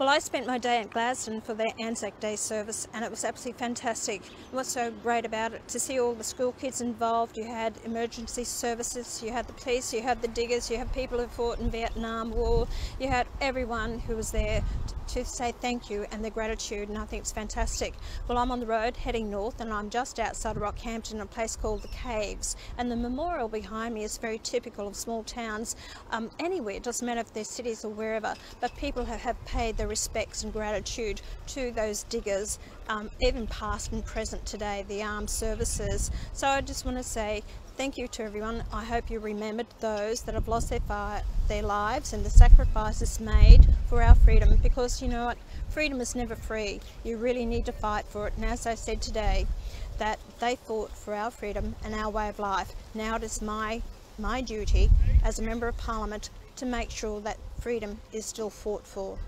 Well, I spent my day at Gladstone for their Anzac Day service and it was absolutely fantastic. What's so great about it, to see all the school kids involved, you had emergency services, you had the police, you had the diggers, you had people who fought in Vietnam War, you had everyone who was there to say thank you and their gratitude and I think it's fantastic. Well I'm on the road heading north and I'm just outside of Rockhampton a place called the Caves and the memorial behind me is very typical of small towns um, anywhere, it doesn't matter if they're cities or wherever, but people have, have paid their respects and gratitude to those diggers, um, even past and present today, the armed services. So I just want to say thank you to everyone. I hope you remembered those that have lost their, fire, their lives and the sacrifices made for our freedom because you know what, freedom is never free. You really need to fight for it. And as I said today, that they fought for our freedom and our way of life. Now it is my, my duty as a Member of Parliament to make sure that freedom is still fought for.